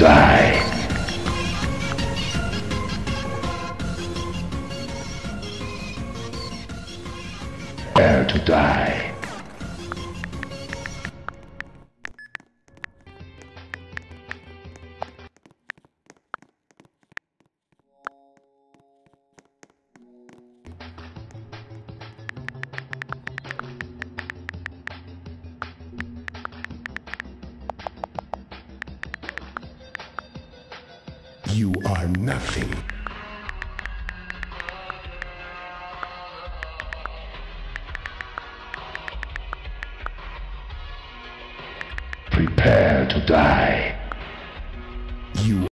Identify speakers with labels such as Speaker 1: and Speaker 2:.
Speaker 1: die. Prepare to die.
Speaker 2: You are nothing.
Speaker 1: Prepare to die.
Speaker 2: You